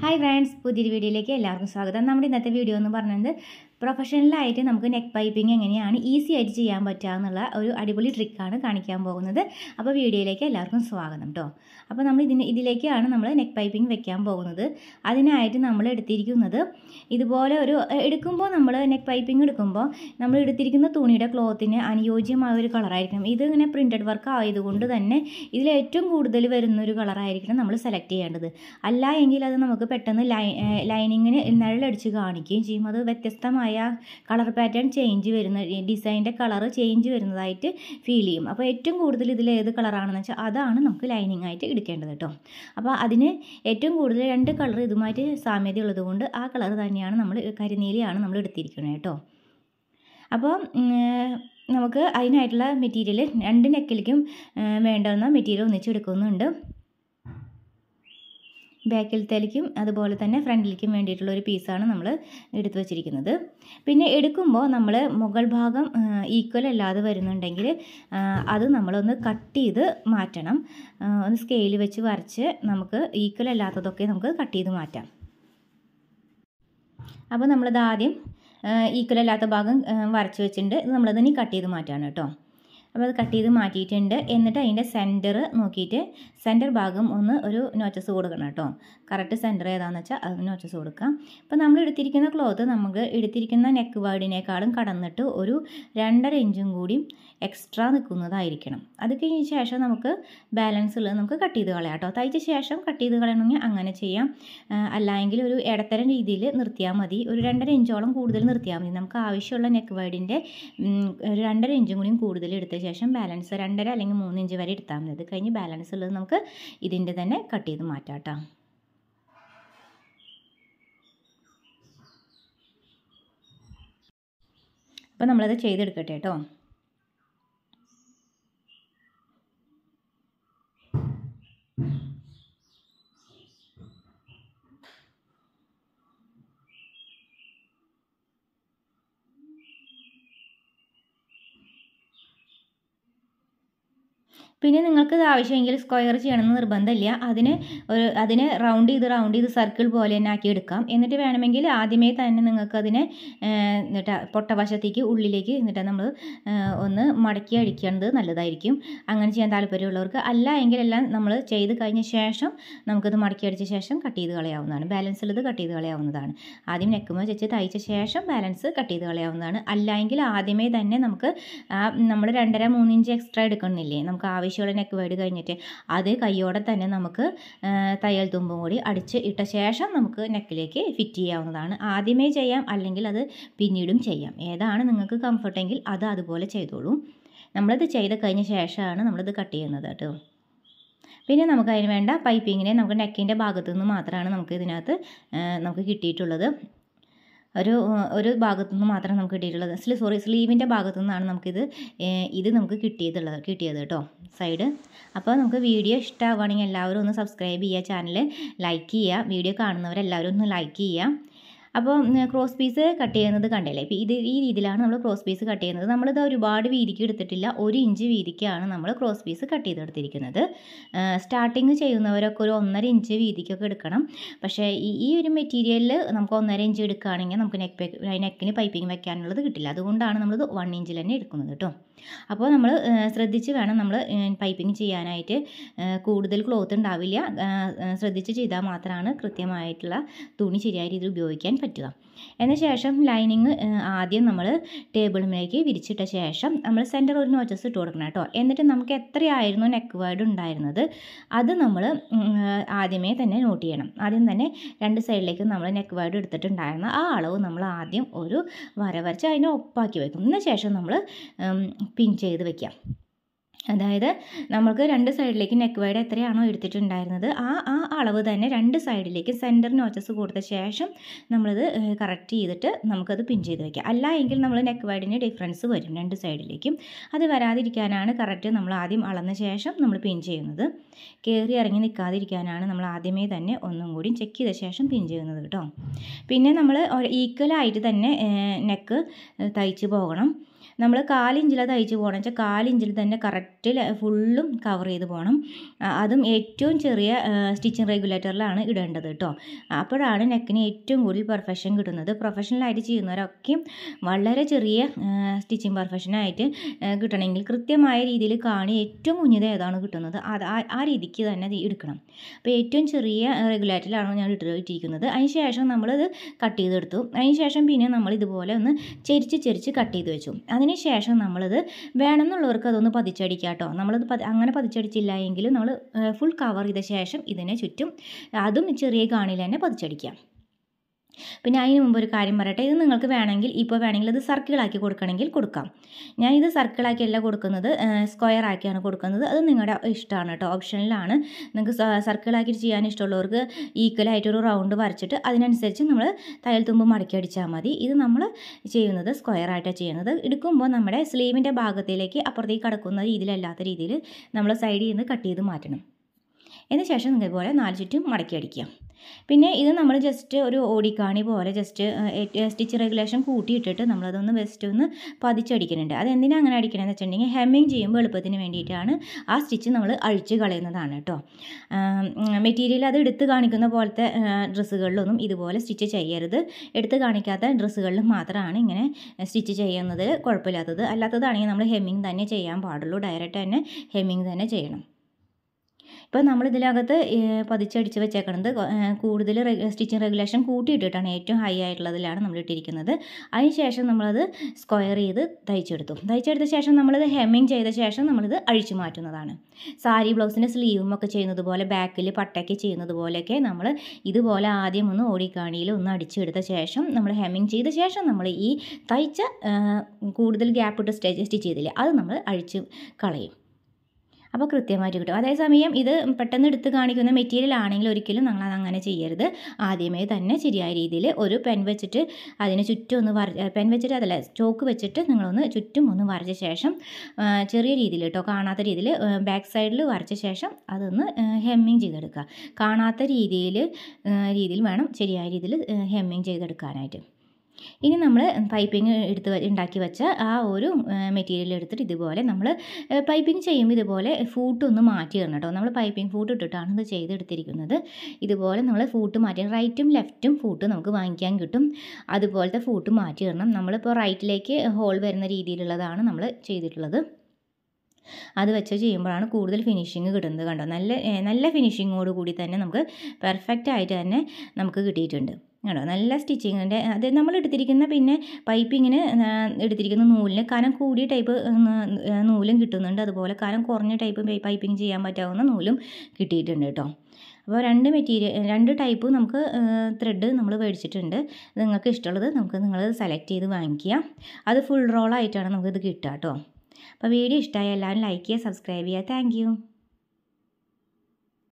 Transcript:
Hi friends പുതിയൊരു വീഡിയോയിലേക്ക് എല്ലാവർക്കും സ്വാഗതം. നമ്മുടെ ഇന്നത്തെ വീഡിയോ എന്ന് പറയുന്നത് പ്രൊഫഷണലായിട്ട് നമുക്ക് നെക്ക് പൈപ്പിംഗ് എങ്ങനെയാണ് ഈസി ആയിട്ട് ചെയ്യാൻ പറ്റുക ഒരു അടിപൊളി ട്രിക്കാണ് കാണിക്കാൻ പോകുന്നത്. അപ്പോൾ വീഡിയോയിലേക്ക് എല്ലാവർക്കും സ്വാഗതം കേട്ടോ അപ്പോൾ നമ്മൾ ഇതിന് ഇതിലേക്കാണ് നമ്മൾ നെക്ക് പൈപ്പിംഗ് വെക്കാൻ പോകുന്നത്. അതിനായിട്ട് നമ്മൾ എടുത്തിരിക്കുന്നത് ഇതുപോലെ ഒരു എടുക്കുമ്പോൾ നമ്മൾ നെക്ക് പൈപ്പിംഗ് എടുക്കുമ്പോൾ നമ്മൾ എടുത്തിരിക്കുന്ന തുണിയുടെ ക്ലോത്തിന് അനുയോജ്യമായ ഒരു കളറായിരിക്കണം. ഇത് ഇങ്ങനെ പ്രിന്റഡ് വർക്ക് ആയതുകൊണ്ട് തന്നെ ഇതിൽ ഏറ്റവും കൂടുതൽ വരുന്ന ഒരു കളറായിരിക്കണം നമ്മൾ സെലക്ട് ചെയ്യേണ്ടത്. അല്ല എങ്കിൽ അത് നമുക്ക് പെട്ടെന്ന് ലൈ ലൈനിങ്ങിന് നിഴലടിച്ച് കാണിക്കുകയും ചെയ്യും. അത് വ്യത്യസ്തമായ കളർ പാറ്റേൺ ചേഞ്ച് വരുന്ന ഡിസൈന്റെ കളർ ചേഞ്ച് വരുന്നതായിട്ട് ഫീൽ ചെയ്യും. അപ്പോൾ ഏറ്റവും കൂടുതൽ ഇതിൽ ഏത് കളറാണെന്ന് വെച്ചാൽ അതാണ് നമുക്ക് ലൈനിങ് ആയിട്ട് എടുക്കേണ്ടത് കേട്ടോ. അപ്പോൾ അതിന് ഏറ്റവും കൂടുതൽ രണ്ട് കളർ ഇതുമായിട്ട് സാമ്യത ഉള്ളതുകൊണ്ട് ആ കളർ തന്നെയാണ് നമ്മൾ കരിനീലിയാണ് നമ്മൾ എടുത്തിരിക്കുന്നത് കേട്ടോ. അപ്പോൾ നമുക്ക് അതിനായിട്ടുള്ള മെറ്റീരിയൽ രണ്ട് നെക്കിലേക്കും വേണ്ടുന്ന മെറ്റീരിയൽ ഒന്നിച്ചെടുക്കുന്നുണ്ട് ബാക്കിലത്തേക്കും അതുപോലെ തന്നെ ഫ്രണ്ടിലേക്കും വേണ്ടിയിട്ടുള്ള ഒരു പീസാണ് നമ്മൾ എടുത്തു വച്ചിരിക്കുന്നത്. പിന്നെ എടുക്കുമ്പോൾ നമ്മൾ മുകൾ ഭാഗം ഈക്വൽ അല്ലാതെ വരുന്നുണ്ടെങ്കിൽ അത് നമ്മളൊന്ന് കട്ട് ചെയ്ത് മാറ്റണം. ഒന്ന് സ്കെയിൽ വെച്ച് വരച്ച് നമുക്ക് ഈക്വൽ അല്ലാത്തതൊക്കെ നമുക്ക് കട്ട് ചെയ്ത് മാറ്റാം. അപ്പോൾ നമ്മളത് ആദ്യം ഈക്വൽ അല്ലാത്ത ഭാഗം വരച്ച് വെച്ചിട്ടുണ്ട്. നമ്മളതിനി കട്ട് ചെയ്ത് മാറ്റാണ് കേട്ടോ. അപ്പോൾ അത് കട്ട് ചെയ്ത് മാറ്റിയിട്ടുണ്ട്. എന്നിട്ട് അതിന്റെ സെന്റർ നോക്കിയിട്ട് സെന്റർ ഭാഗം ഒന്ന് ഒരു നോച്ചസ് കൊടുക്കണം കേട്ടോ. കറക്റ്റ് സെന്റർ ഏതാണെന്ന് വെച്ചാൽ അത് നോച്ചസ് കൊടുക്കാം. അപ്പോൾ നമ്മൾ എടുത്തിരിക്കുന്ന ക്ലോത്ത് നമുക്ക് എടുത്തിരിക്കുന്ന നെക്ക് വേർഡിനേക്കാളും കടന്നിട്ട് ഒരു രണ്ടര ഇഞ്ചും കൂടി എക്സ്ട്രാ നിൽക്കുന്നതായിരിക്കണം. അത് കഴിഞ്ഞ ശേഷം നമുക്ക് ബാലൻസ് ഉള്ളത് നമുക്ക് കട്ട് ചെയ്ത് കളയാം കേട്ടോ. തയ്ച്ച ശേഷം കട്ട് ചെയ്ത് കളയണമെങ്കിൽ അങ്ങനെ ചെയ്യാം. അല്ലെങ്കിൽ ഒരു ഇടത്തരം രീതിയിൽ നിർത്തിയാൽ മതി. ഒരു രണ്ടര ഇഞ്ചോളം കൂടുതൽ നിർത്തിയാൽ മതി. നമുക്ക് ആവശ്യമുള്ള നെക്ക് വേർഡിന്റെ ഒരു രണ്ടര ഇഞ്ചും കൂടിയും കൂടുതൽ എടുത്ത ശേഷം ബാലൻസ് രണ്ടര അല്ലെങ്കിൽ മൂന്ന് ഇഞ്ച് വരെ എടുത്താൽ മതി. അത് കഴിഞ്ഞ് ബാലൻസ് ഉള്ളത് നമുക്ക് ഇതിന്റെ തന്നെ കട്ട് ചെയ്ത് മാറ്റാം കേട്ടോ. അപ്പോൾ നമ്മളത് ചെയ്തെടുക്കട്ടെ കേട്ടോ. പിന്നെ നിങ്ങൾക്ക് ഇത് ആവശ്യമെങ്കിൽ സ്ക്വയർ ചെയ്യണമെന്ന് നിർബന്ധമില്ല. അതിന് ഒരു അതിനെ റൗണ്ട് ചെയ്ത് റൗണ്ട് ചെയ്ത് സർക്കിൾ പോലെ തന്നെ ആക്കി എടുക്കാം. എന്നിട്ട് വേണമെങ്കിൽ ആദ്യമേ തന്നെ നിങ്ങൾക്ക് അതിനെ എന്നിട്ട് പൊട്ടവശത്തേക്ക് ഉള്ളിലേക്ക് എന്നിട്ട് നമ്മൾ ഒന്ന് മടക്കി അടിക്കേണ്ടത് നല്ലതായിരിക്കും. അങ്ങനെ ചെയ്യാൻ താല്പര്യമുള്ളവർക്ക് അല്ല എങ്കിലെല്ലാം നമ്മൾ ചെയ്ത് കഴിഞ്ഞ ശേഷം നമുക്കത് മടക്കി അടിച്ച ശേഷം കട്ട് ചെയ്ത് കളയാവുന്നതാണ്. ബാലൻസ് ഉള്ളത് കട്ട് ചെയ്ത് കളയാവുന്നതാണ്. ആദ്യം നെക്കുമ്പോൾ വെച്ച് തയ്ച്ച ശേഷം ബാലൻസ് കട്ട് ചെയ്ത് കളയാവുന്നതാണ്. അല്ല എങ്കിൽ ആദ്യമേ തന്നെ നമുക്ക് നമ്മൾ രണ്ടര മൂന്നിഞ്ച് എക്സ്ട്രാ എടുക്കണമെന്നില്ലേ? നമുക്ക് ആവശ്യം ആവശ്യമുള്ള നെക്ക് വേഡ് കഴിഞ്ഞിട്ട് അത് കൈയോടെ തന്നെ നമുക്ക് തയ്യൽ തുമ്പും കൂടി അടിച്ച് ഇട്ട ശേഷം നമുക്ക് നെക്കിലേക്ക് ഫിറ്റ് ചെയ്യാവുന്നതാണ്. ആദ്യമേ ചെയ്യാം അല്ലെങ്കിൽ അത് പിന്നീടും ചെയ്യാം. ഏതാണ് നിങ്ങൾക്ക് കംഫർട്ടെങ്കിൽ അത് അതുപോലെ ചെയ്തോളൂ. നമ്മളത് ചെയ്ത് കഴിഞ്ഞ ശേഷമാണ് നമ്മളിത് കട്ട് ചെയ്യുന്നത് കേട്ടോ. പിന്നെ നമുക്ക് അതിന് വേണ്ട പൈപ്പിങ്ങിനെ നമുക്ക് നെക്കിന്റെ ഭാഗത്തു നിന്ന് മാത്രമാണ് നമുക്ക് ഇതിനകത്ത് നമുക്ക് കിട്ടിയിട്ടുള്ളത്. ഒരു ഒരു ഭാഗത്തു നിന്ന് മാത്രം നമുക്ക് കിട്ടിയിട്ടുള്ളത്. സ്ലീ സോറി സ്ലീവിന്റെ ഭാഗത്തു നിന്നാണ് നമുക്കിത് ഇത് നമുക്ക് കിട്ടിയതുള്ളത് കിട്ടിയത് കേട്ടോ സൈഡ് അപ്പോൾ നമുക്ക് വീഡിയോ ഇഷ്ടമാവുകയാണെങ്കിൽ എല്ലാവരും ഒന്ന് സബ്സ്ക്രൈബ് ചെയ്യുക ചാനൽ ലൈക്ക് ചെയ്യുക. വീഡിയോ കാണുന്നവരെല്ലാവരും ഒന്ന് ലൈക്ക് ചെയ്യുക. അപ്പോൾ ക്രോസ് പീസ് കട്ട് ചെയ്യുന്നത് കണ്ടില്ലേ? ഇപ്പോൾ ഇത് ഈ രീതിയിലാണ് നമ്മൾ ക്രോസ് പീസ് കട്ട് ചെയ്യുന്നത്. നമ്മളിത് ഒരുപാട് വീതിക്ക് എടുത്തിട്ടില്ല. ഒരു ഇഞ്ച് വീതിക്കാണ് നമ്മൾ ക്രോസ് പീസ് കട്ട് ചെയ്തെടുത്തിരിക്കുന്നത്. സ്റ്റാർട്ടിങ് ചെയ്യുന്നവരൊക്കെ ഒരു ഒന്നര ഇഞ്ച് വീതിക്കൊക്കെ എടുക്കണം. പക്ഷേ ഈ ഒരു മെറ്റീരിയലിൽ നമുക്ക് ഒന്നര ഇഞ്ച് എടുക്കുകയാണെങ്കിൽ നമുക്ക് നെക്ക് നെക്കിന് പൈപ്പിംഗ് വെക്കാനുള്ളത് കിട്ടില്ല. അതുകൊണ്ടാണ് നമ്മൾ വൺ ഇഞ്ചിൽ തന്നെ എടുക്കുന്നത് കേട്ടോ. അപ്പോൾ നമ്മൾ ശ്രദ്ധിച്ച് വേണം നമ്മൾ പൈപ്പിംഗ് ചെയ്യാനായിട്ട്. കൂടുതൽ ക്ലോത്ത് ഉണ്ടാവില്ല. ശ്രദ്ധിച്ച് ചെയ്താൽ മാത്രമാണ് കൃത്യമായിട്ടുള്ള തുണി ശരിയായ രീതിയിൽ ഉപയോഗിക്കാൻ പറ്റുക. എന്ന ശേഷം ലൈനിങ് ആദ്യം നമ്മൾ ടേബിളിലേക്ക് വിരിച്ചിട്ട ശേഷം നമ്മൾ സെന്റർ ഒരു നോച്ചസ് ഇട്ട് കൊടുക്കണം കേട്ടോ. എന്നിട്ട് നമുക്ക് എത്രയായിരുന്നു നെക്ക് വേർഡ് ഉണ്ടായിരുന്നത്? അത് നമ്മൾ ആദ്യമേ തന്നെ നോട്ട് ചെയ്യണം. ആദ്യം തന്നെ രണ്ട് സൈഡിലേക്ക് നമ്മൾ നെക്ക് വേർഡ് എടുത്തിട്ടുണ്ടായിരുന്ന ആ അളവ് നമ്മൾ ആദ്യം ഒരു വര വരച്ച് അതിനെ ഒപ്പാക്കി വയ്ക്കും എന്ന ശേഷം നമ്മൾ പിൻ ചെയ്ത് വെക്കാം അതായത് നമുക്ക് രണ്ട് സൈഡിലേക്ക് നെക്ക് വൈഡ് എത്രയാണോ എടുത്തിട്ടുണ്ടായിരുന്നത് ആ ആ അളവ് തന്നെ രണ്ട് സൈഡിലേക്ക് സെന്റർ നോച്ചസ് കൊടുത്ത ശേഷം നമ്മളത് കറക്റ്റ് ചെയ്തിട്ട് നമുക്കത് പിൻ ചെയ്ത് വയ്ക്കാം അല്ല എങ്കിൽ നമ്മൾ നെക്ക് വൈഡിന് ഡിഫറൻസ് വരും രണ്ട് സൈഡിലേക്കും. അത് വരാതിരിക്കാനാണ് കറക്റ്റ് നമ്മൾ ആദ്യം അളന്ന ശേഷം നമ്മൾ പിൻ ചെയ്യുന്നത്. കയറി ഇറങ്ങി നിൽക്കാതിരിക്കാനാണ് നമ്മൾ ആദ്യമേ തന്നെ ഒന്നും കൂടി ചെക്ക് ചെയ്ത ശേഷം പിൻ ചെയ്യുന്നത് കേട്ടോ. പിന്നെ നമ്മൾ ഈക്വലായിട്ട് തന്നെ നെക്ക് തയ്ച്ച് പോകണം. നമ്മൾ കാലിഞ്ചിലാണ് തയ്ച്ച് പോകണം. വെച്ചാൽ കാലിഞ്ചിൽ തന്നെ കറക്റ്റ് ഫുള്ളും കവർ ചെയ്ത് പോകണം. അതും ഏറ്റവും ചെറിയ സ്റ്റിച്ചിങ് റെഗുലേറ്ററിലാണ് ഇടേണ്ടത് കേട്ടോ അപ്പോഴാണ് നെക്കിന് ഏറ്റവും കൂടുതൽ പെർഫെക്ഷൻ കിട്ടുന്നത്. പ്രൊഫഷണലായിട്ട് ചെയ്യുന്നവരൊക്കെയും വളരെ ചെറിയ സ്റ്റിച്ചിങ് പെർഫെക്ഷനായിട്ട് കിട്ടണമെങ്കിൽ കൃത്യമായ രീതിയിൽ കാണി ഏറ്റവും കുഞ്ഞത് ഏതാണ് കിട്ടുന്നത് അത് ആ- രീതിക്ക് തന്നെ ഇത് എടുക്കണം. അപ്പോൾ ഏറ്റവും ചെറിയ റെഗുലേറ്ററിലാണ് ഞാൻ ഇട്ട് ഇട്ടിരിക്കുന്നത് അതിന് ശേഷം നമ്മളത് കട്ട് ചെയ്തെടുത്തു. അതിന് ശേഷം പിന്നെ നമ്മൾ ഇതുപോലെ ഒന്ന് ചെരിച്ച് ചെരിച്ച് കട്ട് ചെയ്ത് വെച്ചു. അതിന് ശേഷം നമ്മളത് വേണമെന്നുള്ളവർക്ക് അതൊന്ന് പതിച്ചടിക്കുക കേട്ടോ നമ്മളത് പതി അങ്ങനെ പതിച്ചടിച്ചില്ല എങ്കിൽ നമ്മൾ ഫുൾ കവർ ചെയ്ത ശേഷം ഇതിനെ ചുറ്റും അതും ചെറിയ കാണിയിൽ തന്നെ പതിച്ചടിക്കാം. പിന്നെ അതിന് മുമ്പ് ഒരു കാര്യം പറയട്ടെ ഇത് നിങ്ങൾക്ക് വേണമെങ്കിൽ ഇപ്പോൾ വേണമെങ്കിൽ ഇത് സർക്കിളാക്കി കൊടുക്കണമെങ്കിൽ കൊടുക്കാം. ഞാൻ ഇത് സർക്കിളാക്കിയല്ല കൊടുക്കുന്നത് സ്ക്വയർ ആക്കിയാണ് കൊടുക്കുന്നത്. അത് നിങ്ങളുടെ ഇഷ്ടമാണ് കേട്ടോ ഓപ്ഷനിലാണ് നിങ്ങൾക്ക് സർക്കിളാക്കി ചെയ്യാൻ ഇഷ്ടമുള്ളവർക്ക് ഈക്വലായിട്ടൊരു റൗണ്ട് വരച്ചിട്ട് അതിനനുസരിച്ച് നമ്മൾ തയ്യൽ തുമ്പ് മടക്കി അടിച്ചാൽ മതി. ഇത് നമ്മൾ ചെയ്യുന്നത് സ്ക്വയർ ആയിട്ടാണ് ചെയ്യുന്നത്. എടുക്കുമ്പോൾ നമ്മുടെ സ്ലീവിന്റെ ഭാഗത്തിലേക്ക് അപ്പുറത്തേക്ക് കടക്കുന്ന രീതിയിലല്ലാത്ത രീതിയിൽ നമ്മൾ സൈഡിൽ നിന്ന് കട്ട് ചെയ്ത് മാറ്റണം. അതിന് ശേഷം നിങ്ങൾ ഇതുപോലെ നാല് ചുറ്റും മടക്കി അടിക്കാം പിന്നെ ഇത് നമ്മൾ ജസ്റ്റ് ഒരു ഓടിക്കാണി പോലെ ജസ്റ്റ് സ്റ്റിച്ച് റെഗുലേഷൻ കൂട്ടിയിട്ടിട്ട് നമ്മളതൊന്ന് ജസ്റ്റ് ഒന്ന് പതിച്ചടിക്കുന്നുണ്ട്. അതെന്തിനാണ് അങ്ങനെ അടിക്കണമെന്ന് വെച്ചിട്ടുണ്ടെങ്കിൽ ഹെമ്മിങ് ചെയ്യുമ്പോൾ എളുപ്പത്തിന് വേണ്ടിയിട്ടാണ് ആ സ്റ്റിച്ച് നമ്മൾ അഴിച്ച് കളയുന്നതാണ് കേട്ടോ. മെറ്റീരിയൽ അത് എടുത്ത് കാണിക്കുന്ന പോലത്തെ ഡ്രസ്സുകളിലൊന്നും ഇതുപോലെ സ്റ്റിച്ച് ചെയ്യരുത്. എടുത്ത് കാണിക്കാത്ത ഡ്രസ്സുകളിലും മാത്രമാണ് ഇങ്ങനെ സ്റ്റിച്ച് ചെയ്യുന്നത്. കുഴപ്പമില്ലാത്തത്. അല്ലാത്തതാണെങ്കിൽ നമ്മൾ ഹെമ്മിങ് തന്നെ ചെയ്യാൻ പാടുള്ളൂ. ഡയറക്റ്റ് തന്നെ ഹെമ്മിങ് തന്നെ ചെയ്യണം. ഇപ്പോൾ നമ്മൾ ഇതിനകത്ത് പതിച്ചടിച്ച് വെച്ചേക്കണത് കൂടുതൽ സ്റ്റിച്ചിങ് റെഗുലേഷൻ കൂട്ടിയിട്ടിട്ടാണ് ഏറ്റവും ഹൈ ആയിട്ടുള്ളതിലാണ് നമ്മൾ ഇട്ടിരിക്കുന്നത് അതിന് ശേഷം നമ്മളത് സ്ക്വയർ ചെയ്ത് തയ്ച്ചെടുത്തു. തയ്ച്ചെടുത്ത ശേഷം നമ്മളത് ഹെമ്മിങ് ചെയ്ത ശേഷം നമ്മളിത് അഴിച്ചു മാറ്റുന്നതാണ്. സാരി ബ്ലൗസിന്റെ സ്ലീവും ഒക്കെ ചെയ്യുന്നത് പോലെ ബാക്കിൽ പട്ടയ്ക്ക് ചെയ്യുന്നത് പോലെയൊക്കെ നമ്മൾ ഇതുപോലെ ആദ്യം ഒന്ന് ഓടിക്കാണിയിൽ ഒന്ന് അടിച്ചെടുത്ത ശേഷം നമ്മൾ ഹെമ്മിങ് ചെയ്ത ശേഷം നമ്മൾ ഈ തയ്ച്ച കൂടുതൽ ഗ്യാപ്പ് ഇട്ട് സ്റ്റിച്ച് ചെയ്തില്ലേ അത് നമ്മൾ അഴിച്ച് കളയും. അപ്പോൾ കൃത്യമായിട്ട് കിട്ടും. അതേസമയം ഇത് പെട്ടെന്ന് എടുത്ത് കാണിക്കുന്ന മെറ്റീരിയൽ ആണെങ്കിൽ ഒരിക്കലും നമ്മൾ അങ്ങനെ ചെയ്യരുത്. ആദ്യമേ തന്നെ ശരിയായ രീതിയിൽ ഒരു പെൻ വെച്ചിട്ട് അതിന് ചുറ്റും ഒന്ന് വര പെൻ വെച്ചിട്ട് അതല്ല ചോക്ക് വെച്ചിട്ട് നിങ്ങളൊന്ന് ചുറ്റും ഒന്ന് വരച്ച ശേഷം ചെറിയ രീതിയിൽ കേട്ടോ കാണാത്ത രീതിയിൽ ബാക്ക് സൈഡിൽ വരച്ച ശേഷം അതൊന്ന് ഹെമ്മിങ് ചെയ്തെടുക്കുക. കാണാത്ത രീതിയിൽ രീതിയിൽ വേണം ശരിയായ രീതിയിൽ ഹെമ്മിങ് ചെയ്തെടുക്കാനായിട്ട്. ഇനി നമ്മൾ പൈപ്പിംഗ് എടുത്ത് ഉണ്ടാക്കി വെച്ച ആ ഒരു മെറ്റീരിയൽ എടുത്തിട്ട് ഇതുപോലെ നമ്മൾ പൈപ്പിംഗ് ചെയ്യുമ്പോൾ ഇതുപോലെ ഫൂട്ട് ഒന്ന് മാറ്റി ഇടണം കേട്ടോ. നമ്മൾ പൈപ്പിംഗ് ഫൂട്ട് ഇട്ടിട്ടാണ് ഇത് ചെയ്തെടുത്തിരിക്കുന്നത്. ഇതുപോലെ നമ്മൾ ഫൂട്ട് മാറ്റി റൈറ്റും ലെഫ്റ്റും ഫൂട്ട് നമുക്ക് വാങ്ങിക്കാൻ കിട്ടും. അതുപോലത്തെ ഫൂട്ട് മാറ്റി ഇടണം നമ്മളിപ്പോൾ റൈറ്റിലേക്ക് ഹോൾ വരുന്ന രീതിയിലുള്ളതാണ് നമ്മൾ ചെയ്തിട്ടുള്ളത്. അത് വെച്ച് ചെയ്യുമ്പോഴാണ് കൂടുതൽ ഫിനിഷിങ് കിട്ടുന്നത് കണ്ടോ? നല്ല നല്ല ഫിനിഷിങ്ങോട് കൂടി തന്നെ നമുക്ക് പെർഫെക്റ്റ് ആയിട്ട് തന്നെ നമുക്ക് കിട്ടിയിട്ടുണ്ട്. കേട്ടോ നല്ല സ്റ്റിച്ചിങ്ങിന്റെ അത് നമ്മൾ എടുത്തിരിക്കുന്ന പിന്നെ പൈപ്പിങ്ങിന് എടുത്തിരിക്കുന്ന നൂലിന് കനം കൂടിയ ടൈപ്പ് നൂലും കിട്ടുന്നുണ്ട്. അതുപോലെ കനം കുറഞ്ഞ ടൈപ്പ് പൈപ്പിംഗ് ചെയ്യാൻ പറ്റാവുന്ന നൂലും കിട്ടിയിട്ടുണ്ട് കേട്ടോ. അപ്പോൾ രണ്ട് മെറ്റീരിയൽ രണ്ട് ടൈപ്പ് നമുക്ക് ത്രെഡ് നമ്മൾ മേടിച്ചിട്ടുണ്ട്. നിങ്ങൾക്ക് ഇഷ്ടമുള്ളത് നമുക്ക് നിങ്ങൾ സെലക്ട് ചെയ്ത് വാങ്ങിക്കുക. അത് ഫുൾ റോളായിട്ടാണ് നമുക്കിത് കിട്ടുക കേട്ടോ. അപ്പോൾ വീഡിയോ ഇഷ്ടമായ എല്ലാവരും ലൈക്ക് ചെയ്യുക സബ്സ്ക്രൈബ് ചെയ്യുക. താങ്ക്